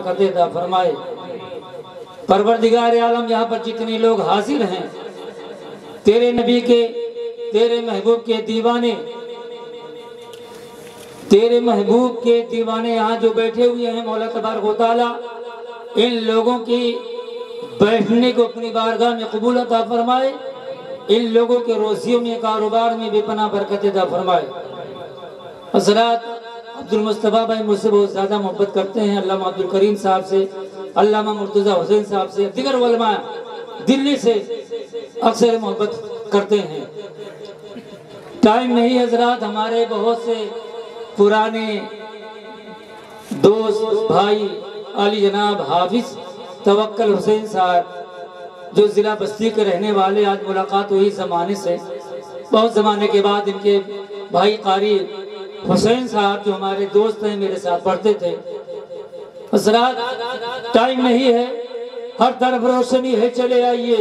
अता फरमाए। परवरदिगार आलम, यहाँ पर जितने लोग हाजिर हैं, तेरे नबी के, तेरे महबूब के दीवाने, तेरे महबूब के दीवाने यहाँ जो बैठे हुए हैं, मौला तबारक ताला, इन लोगों की बैठने को अपनी बारगाह में कबूल अता फरमाए, इन लोगों के रोजियों में, कारोबार में बेपना बरकत अता फरमाए। हजरात अब्दुल मुस्तफ़ा भाई मुझसे बहुत ज़्यादा मोहब्बत करते हैं, अल्लाह अब्दुल करीम साहब से, अल्लामा मुर्तज़ा हुसैन साहब से, दिगर वलमा दिल्ली से अक्सर मोहब्बत करते हैं। टाइम नहीं हजरात, हमारे बहुत से पुराने दोस्त, भाई अली जनाब, हाफिज तवक्ल हुसैन साहब, जो ज़िला बस्ती के रहने वाले, आज मुलाकात हुई ज़माने से, बहुत ज़माने के बाद इनके भाई कारी हुसैन साहब जो हमारे दोस्त हैं, मेरे साथ पढ़ते थे। टाइम नहीं है। हर तरफ़ रोशनी है, चले आइए।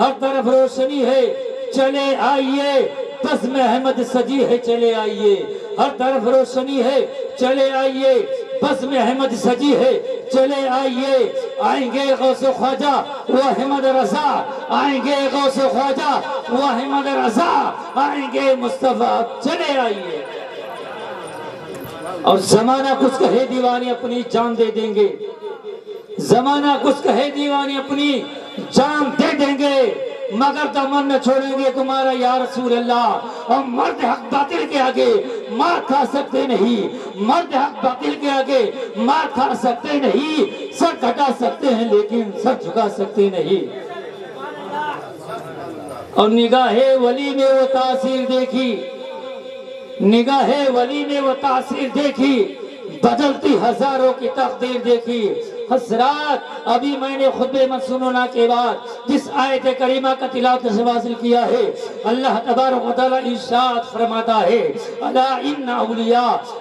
हर तरफ़ रोशनी है, चले आइए। बस में अहमद सजी है, चले आइए। हर तरफ़ रोशनी है, चले आइए। बस में अहमद सजी है, चले आइए। आएँगे गौसे ख्वाजा वो अहमद रजा। आएँगे गौसे ख्वाजा वो अहमद रजा। आएँगे मुस्तफ़ा, चले आइए। और जमाना कुछ कहे, दीवानी अपनी जान दे देंगे। जमाना कुछ कहे, दीवानी अपनी जान दे देंगे। मगर दमन न छोड़ेंगे तुम्हारा यार रसूल अल्लाह और मर्द हक बातिल के आगे मार खा सकते नहीं। मर्द हक बातिल के आगे मार खा सकते नहीं। सर घटा सकते हैं, लेकिन सर झुका सकते नहीं। और निगाहे वली में वो तासीर देखी। निगाहे वली में वो तासीर देखी, बदलती हज़ारों की तकदीर देखी। हसरात अभी मैंने खुद मनसुना के बाद, जिस आयत करीमा का तिलावत से हासिल किया है, अल्लाह तबारक इरशाद फरमाता है, अला इन्ना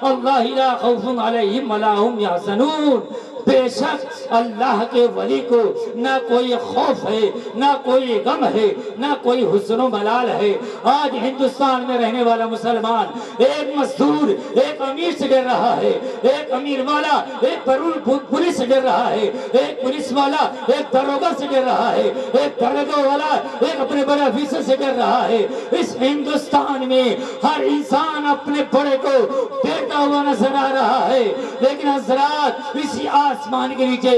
अल्लाह ला खौफुन अलैहिम वला हुम यहज़नून। बेशक अल्लाह के वली को ना कोई खौफ है, ना कोई गम है, ना कोई हुस्न मलाल है। आज हिंदुस्तान में रहने वाला मुसलमान, एक मजदूर, एक अमीर से डर रहा है, एक अमीर वाला, एक पुलिस से डर रहा है, एक पुलिस वाला, एक दरोगा से डर रहा है, एक दरोगा वाला, एक अपने बड़े ऑफिसर से डर रहा है। इस हिंदुस्तान में हर इंसान अपने बड़े को देता हुआ नज़र आ रहा है, लेकिन हजरात, इसी आसमान के नीचे,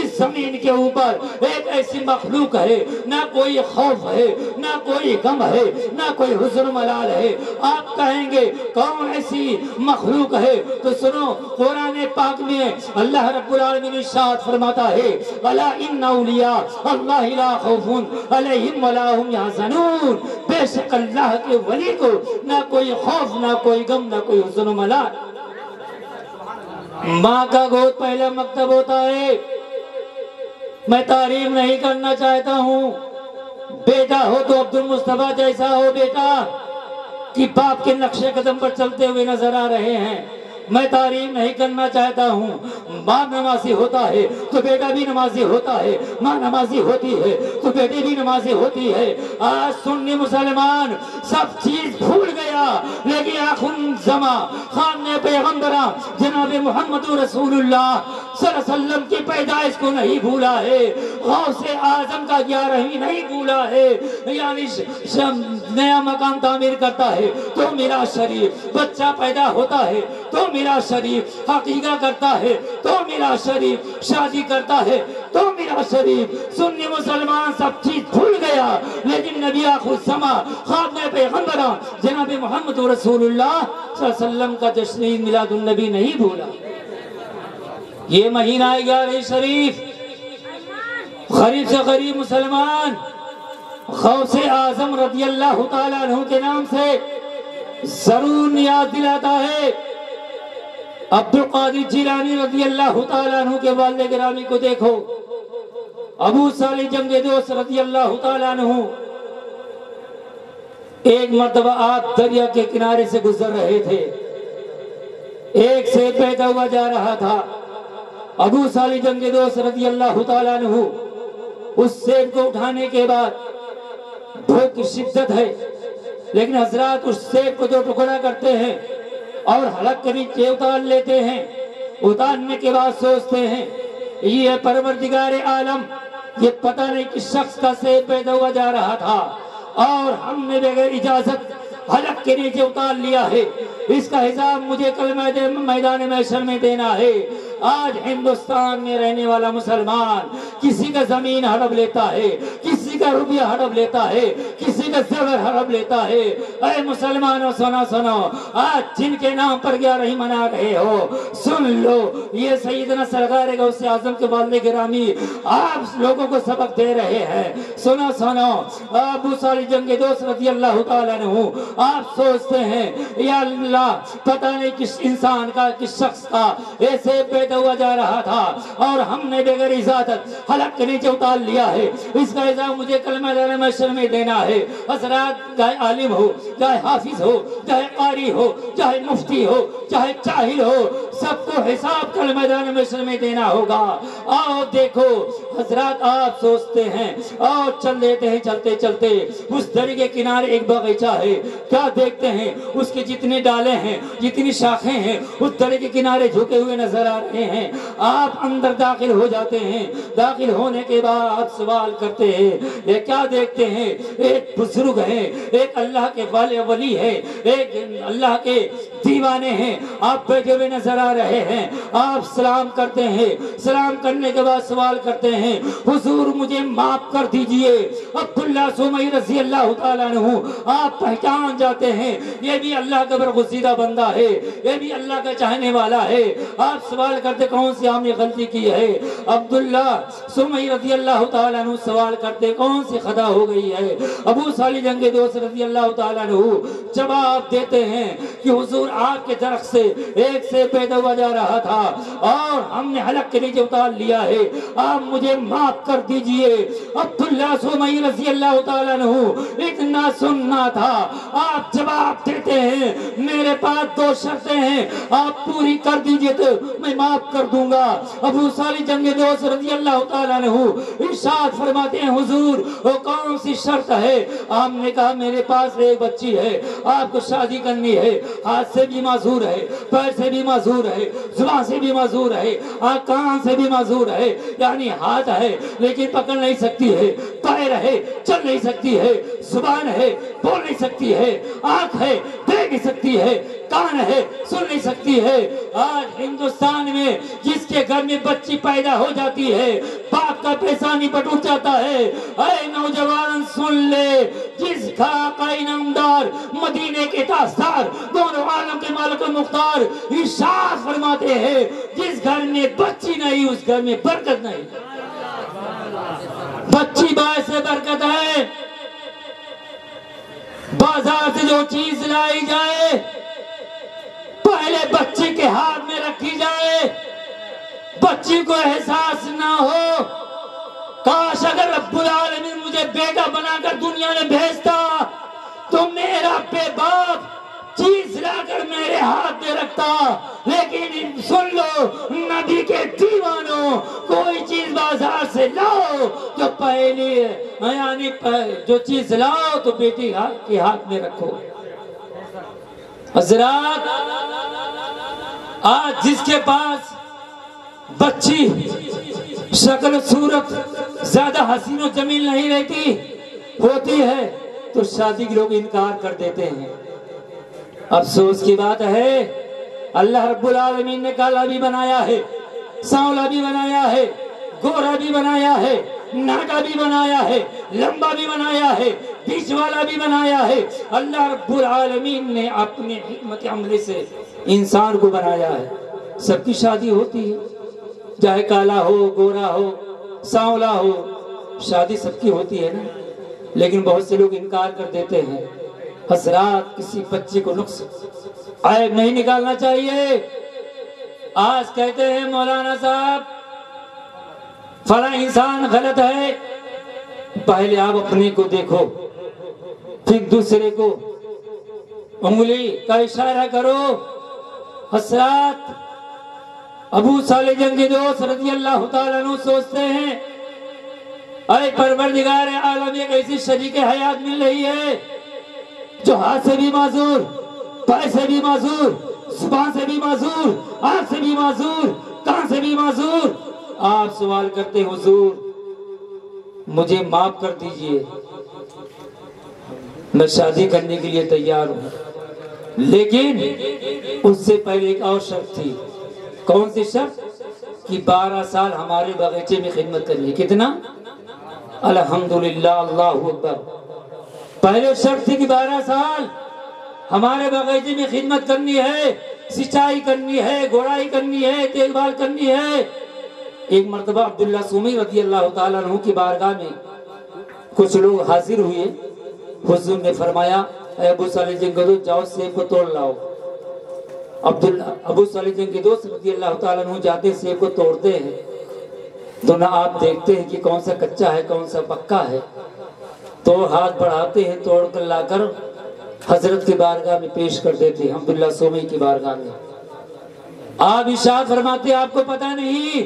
इस ज़मीन के ऊपर एक ऐसी मखलूक है, ना कोई खौफ है, ना कोई गम है, ना कोई हुस्न मलाल है। आप कहेंगे, कौन ऐसी मखलूक है? तो सुनो, कुरान पाक में अल्लाह रब्बुल आलमीन इरशाद फरमाता है अला इन अल्लाह खौफुन अलैहिम वला हुम यहज़नून। बेशक अल्लाह के वली को ना कोई खौफ, ना कोई गम, ना कोई हुस्न मलाल। माँ का गोद पहला मकतब होता है। मैं तारीफ़ नहीं करना चाहता हूँ। बेटा हो तो अब्दुल मुस्तफ़ा जैसा हो बेटा, कि बाप के नक्शे कदम पर चलते हुए नज़र आ रहे हैं। मैं तारीफ़ नहीं करना चाहता हूँ। माँ नमाजी होता है तो बेटा भी नमाजी होता है, माँ नमाजी होती है तो बेटी भी नमाजी होती है। आज सुन्नी मुसलमान सब चीज़ भूल गया, लेकिन आखुन जमा। खान ने पैगम्बरा जनाब मोहम्मद रसूलुल्लाह की पैदाइश को नहीं भूला है, गौसे आज़म का ग्यारहवीं नहीं भूला है। यानी नया मकान तामीर करता है तो मेरा शरीर, बच्चा पैदा होता है तो मेरा शरीर हकीका करता है तो मेरा शरीर शादी करता है तो मेरा शरीर। सुन्नी मुसलमान सब चीज़ भूल गया, लेकिन नबी खुद समा खाब ने पैगम्बरा जनाब मोहम्मद रसूलुल्लाह का जश्न मिलादुल नबी नहीं भूला। ये महीना ग्यारह शरीफ। गरीब से गरीब मुसलमान गौसे आज़म रदी अल्लाह के नाम से ज़रूर याद दिलाता है। अब्दुल कादिर जिलानी रज़ी अल्लाह तु के वाले गिरामी को देखो। अबू साली जंगे दोस्त रदी अल्लाह तु एक मरतबा आप दरिया के किनारे से गुजर रहे थे। एक से बहता हुआ जा रहा था। अबू साली जंगे दोस्त रदी अल्लाह तु उस सेब को उठाने के बाद भूख की शिद्दत है। लेकिन हज़रत उस सेब को जो टुकड़ा करते हैं और हलक के नीचे उतार लेते हैं। उतारने के बाद सोचते हैं, ये परवरदिगार आलम, ये पता नहीं किस शख्स का से पैदा हुआ जा रहा था। और हमने बगैर इजाज़त हलक के नीचे उतार लिया है। इसका हिसाब मुझे कल मैदान मैशर में देना है। आज हिंदुस्तान में रहने वाला मुसलमान किसी का ज़मीन हड़प लेता है, किसी का रुपया हड़प लेता है, किसी का जबर हड़प लेता है, अरे मुसलमानों, सुनो सुनो, आज जिनके नाम पर क्या नहीं मना रहे हो, सुन लो, ये सईदना सरकार गौसे आज़म के वाले गिरामी आप लोगों को सबक दे रहे हैं। सुनो सुनो, अबू साली जंग दोस्त रज़ी अल्लाह आप सोचते हैं, या अल्लाह, पता नहीं किस इंसान का, किस शख्स का ऐसे पैदा हुआ जा रहा था, और हमने बगैर इजाज़त हलक के नीचे उतार लिया है, इसका इजाम मुझे कल मैशर में देना है। हजरात, चाहे आलिम हो, चाहे हाफिज हो, चाहे कारी हो, चाहे मुफ्ती हो, चाहे चाहिल हो सबको हिसाब कल मैदान मैशर में देना होगा। आओ देखो, हजरात आप सोचते हैं और चल देते हैं चलते चलते। उस दरी के किनारे एक बगीचा है। क्या देखते हैं? उसके जितने डाले हैं, जितनी शाखें हैं, उस दरी के किनारे झुके हुए नज़र आ रहे हैं। आप अंदर दाखिल हो जाते हैं। दाखिल होने के बाद आप सवाल करते हैं, ये क्या देखते हैं? एक बुज़ुर्ग है, एक अल्लाह के वाले वली है, एक अल्लाह के दीवाने हैं। आप बैठे हुए नज़र आ रहे हैं। आप सलाम करते हैं। सलाम करने के बाद सवाल करते हैं, हुजूर, मुझे माफ़ कर दीजिए। अब्दुल्ला सुमई रज़ी अल्लाह तआला आप पहचान जाते हैं। ये भी अल्लाह का बरगुजीदा बंदा है। ये भी अल्लाह का चाहने वाला है। आप सवाल करते, कौन सी हमने गलती की है? अब्दुल्ला सुमई रज़ी अल्लाह तआला सवाल करते, कौन सी खदा हो गई है? अबू साली जंगे दोस्त रज़ी अल्लाह जवाब देते हैं कि, हुजूर आपके तरफ़ से एक से पैदा हुआ जा रहा था। और हमने हलक के नीचे उतार लिया है। आप मुझे माफ़ कर दीजिए। अब्दुल्ला सुमई रज़ी अल्लाह इतना सुनना था। आप जवाब देते हैं, मेरे पास दो शर्तें हैं। आप पूरी कर दीजिए तो मैं माफ़ कर दूँगा। अबू साली जंग दोस्त रज़ी अल्लाह इरशाद फरमाते हैं, हुजूर, वो कौन सी शर्त है? आपने कहा, मेरे पास एक बच्ची है, आपको शादी करनी है। हाथ भी माजूर है, पैर से भी माजूर है, ज़ुबान से भी माजूर है कान से भी माजूर है, यानी हाथ है, लेकिन पकड़ नहीं सकती है, पैर है, चल नहीं सकती है, ज़ुबान है, बोल नहीं सकती है, आँख है, देख नहीं सकती है, कान है, सुन नहीं सकती है। आज हिंदुस्तान में जिसके घर में बच्ची पैदा हो जाती है, बाप का पैसा नहीं बटूट जाता है। अरे नौजवान, सुन ले। जिस का इनामदार, मदीने के ताजदार दोनों आलम के मालिक मुख्तार इशार फरमाते हैं, जिस घर में बच्ची नहीं, उस घर में बरकत नहीं। बच्ची बाय से बरकत है। बाज़ार से जो चीज़ लाई जाए, पहले बच्चे के हाथ में रखी जाए। बच्ची को एहसास ना हो। काश अगर आलमीन मुझे बेटा बनाकर दुनिया में भेजता तो मेरा बेबाप चीज़ लाकर मेरे हाथ में रखता। लेकिन सुन लो, नबी के दीवानों, कोई चीज़ बाज़ार से लाओ, जो पहले, यानी जो चीज़ लाओ तो बेटी हाथ के हाथ में रखो। हजरात, आज जिसके पास बच्ची शक्ल सूरत, ज़्यादा हसीनो ज़मीन नहीं रहती, होती है तो शादी के लोग इनकार कर देते हैं। अफसोस की बात है, अल्लाह रब्बुल आलमीन ने काला भी बनाया है, सांवला भी बनाया है, गोरा भी बनाया है नाटा भी बनाया है, लंबा भी बनाया है, बीच वाला भी बनाया है। अल्लाह रब्बुल आलमीन ने अपने अमले से इंसान को बनाया है। सबकी शादी होती है। चाहे काला हो, गोरा हो, सांवला हो, शादी सबकी होती है ना? लेकिन बहुत से लोग इनकार कर देते हैं। हजरात किसी बच्चे को नुक्स, आयब नहीं निकालना चाहिए। आज कहते हैं, मौलाना साहब, फला इंसान गलत है। पहले आप अपने को देखो, फिर दूसरे को। उंगली का इशारा करो। हसरात अबू साले जंगी दोस्त रज़ी अल्लाह सोचते हैं, अरे परवरदिगार आलम एक ऐसी शरीक हयात मिल रही है, जो हाथ से भी माजूर, पैर से भी माजूर, ज़ुबान से भी माजूर, आँख से भी माजूर, कान से भी माजूर। आप सवाल करते हुजूर, मुझे माफ़ कर दीजिए। मैं शादी करने के लिए तैयार हूँ, लेकिन उससे पहले एक और शर्त थी। कौन सी शर्त? कि 12 साल हमारे बगीचे में खिदमत करनी कितना? अल्हम्दुलिल्लाह अकबर। पहले शर्त थी कि 12 साल हमारे बगीचे में खिदमत करनी है, सिंचाई करनी है, गोड़ाई करनी है, देखभाल करनी है। एक मरतबा अब्दुल्ला सुमी रज़ी अल्लाह अन्हु की बारगाह में कुछ लोग हाजिर हुए। हुजूर ने फरमाया अबू सालिह जंगदो जाओ, सेब को तोड़ लाओ। अबू सालिह जंगदो रज़ी अल्लाह अन्हु जाते सेब को तोड़ते हैं। तो ना आप देखते हैं कि कौन सा कच्चा है, कौन सा पक्का है। तो हाथ बढ़ाते हैं तोड़ कर लाकर हज़रत की बारगाह में पेश कर देते हैं सोमी की बारगाह में। आप इशाद फरमाते आपको पता नहीं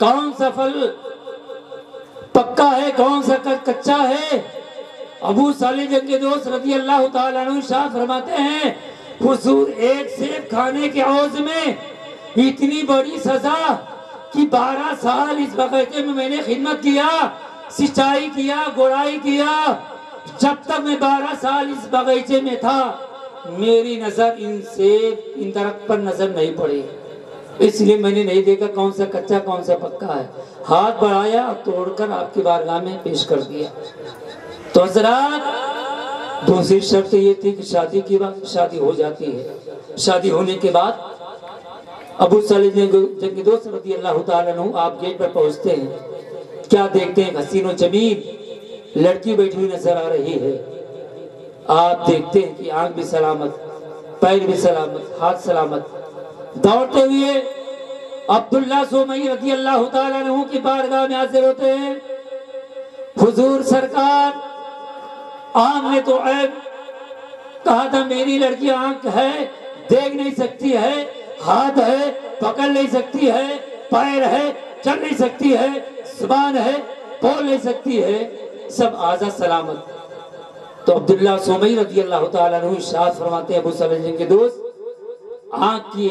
कौन सा फल पक्का है, कौन सा कच्चा है। अबू साले जंग के दोस्त रज़ी अल्लाह तशाह फरमाते हैं हुजूर एक सेब खाने के औज में, इतनी बड़ी सजा कि 12 साल इस बगीचे में मैंने खिदमत किया, सिंचाई किया, गोड़ाई किया। जब तक मैं 12 साल इस बगीचे में था, मेरी नज़र इन सेब, इन दरख्त पर नज़र नहीं पड़ी। इसलिए मैंने नहीं देखा कौन सा कच्चा, कौन सा पक्का है। हाथ बढ़ाया तोड़कर आपकी बारगाह में पेश कर दिया। तो हजरात दूसरी शर्त ये थी कि शादी की बात शादी हो जाती है। शादी होने के बाद अबू सलीम दोस्त रदी अल्लाह तु आप गेट पर पहुँचते हैं, क्या देखते हैं? हसीन ज़मीन, लड़की बैठी हुई नज़र आ रही है। आप देखते हैं कि आँख भी सलामत, पैर भी सलामत, हाथ सलामत। दौड़ते हुए अब्दुल्ला सोमई रज़ी अल्लाह तु की बारगाह में हाजिर होते हैं। हुजूर सरकार आँख ने तो ऐब कहा था, मेरी लड़की आँख है, देख नहीं सकती है, हाथ है, पकड़ नहीं सकती है, पैर है, चल नहीं सकती है, ज़ुबान है, बोल नहीं सकती है, सब आज़ाद सलामत। तो अब्दुल्ला सोमई रज़ी अल्लाह तु शाद फरमाते अबू सलीम के दोस्त, आँख की,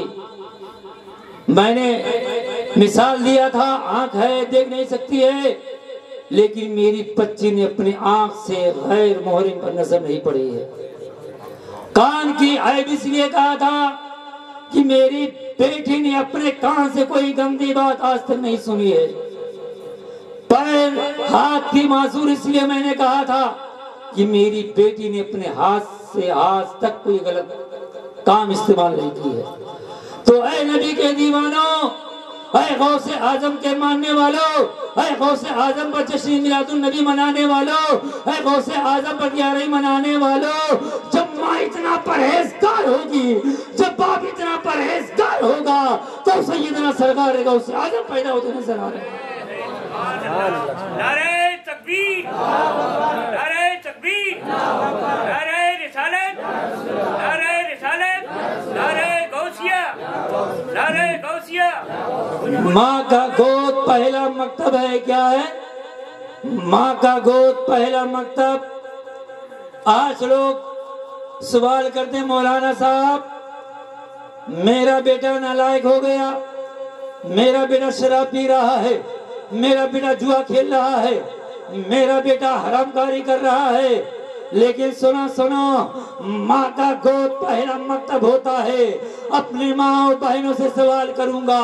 मैंने मिसाल दिया था, आँख है, देख नहीं सकती है लेकिन मेरी बच्ची ने अपनी आँख से गैर मोहरिम पर नज़र नहीं पड़ी है। कान की ऐब इसलिए कहा था कि मेरी बेटी ने अपने कान से कोई गंदी बात आज तक नहीं सुनी है। पैर, हाथ की मासूर इसलिए मैंने कहा था कि मेरी बेटी ने अपने हाथ से आज तक कोई गलत काम इस्तेमाल नहीं की है। तो ऐ नबी के दीवानों ऐ गौसे आज़म के मानने वालों ऐ गौसे आज़म पर जश्न मिलादुल नबी मनाने वालों ऐ गौसे आज़म पर ग्यारह मनाने वालों, जब माँ इतना परहेजगार होगी, जब बाप इतना परहेजगार होगा तो सैयदना सरकार गौसे आज़म पैदा होते नज़र आ रहे नारे तकबीर नारे तकबीर, नारे रिसालत, नारे नारे माँ का गोद पहला मकतब है क्या है? माँ का गोद पहला मकतब। आज लोग सवाल करते मौलाना साहब, मेरा बेटा नालायक हो गया, मेरा बेटा शराब पी रहा है, मेरा बेटा जुआ खेल रहा है, मेरा बेटा हरामकारी कर रहा है लेकिन सुनो सुनो माँ का गोद पहला मकतब होता है। अपनी माँ और बहनों से सवाल करूँगा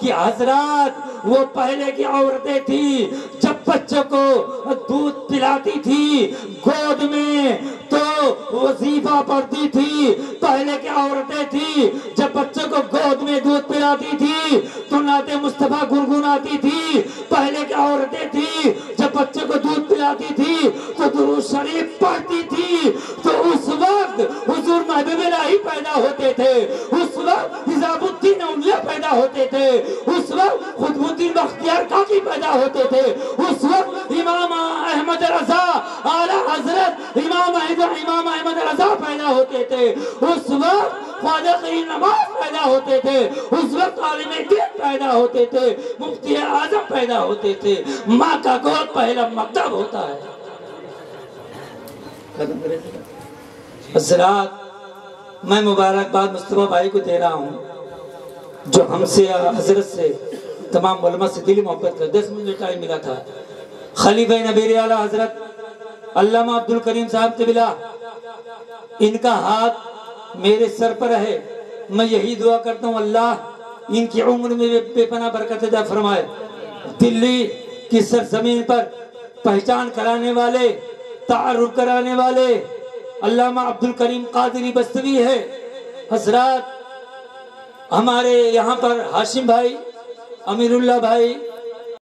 कि हजरात वो पहले की औरतें थी, जब बच्चों को दूध पिलाती थी, गोद में तो वजीफा पढ़ती थी, पहले की औरतें थी, जब बच्चों को गोद में दूध पिलाती थी तो नाते मुस्तफ़ा गुनगुनाती थी पहले की औरतें थी जब बच्चों को दूध पिलाती तो शरीफ पढ़ती थी तो उस वक्त हुजूर महबूब ही पैदा होते थे। उस वक्त हिजाबुद्दीन औलिया पैदा होते थे। उस वक्त खुदबुद्दीन बख्तियार काकी पैदा होते थे। उस वक्त इमाम अहमद रजा, आला हज़रत इमाम इमाम अहमद रजा पैदा होते थे। उस वक्त नवाज़ पैदा होते थे। उस वक्त दीन पैदा होते थे। मुफ्ती आज़म पैदा होते थे। माँ का गोद पहला मकतब होता है। हजरात, मैं मुबारकबाद मुस्तफ़ा भाई को दे रहा हूँ, जो हमसे हज़रत से तमाम उलमा से दिली मोहब्बत कर दस मिनट टाइम मिला था। खलीफ नबीर आला हज़रत अल्लामा अब्दुल करीम साहब तबिला इनका हाथ मेरे सर पर है। मैं यही दुआ करता हूँ, अल्लाह इनकी उम्र में बेपना बरकत फरमाए। दिल्ली की सरजमीन पर पहचान कराने वाले तारुफ कराने वाले अल्लामा अब्दुल करीम कादरी बस्तवी है। हजरात, हमारे यहाँ पर हाशिम भाई अमीरुल्ला भाई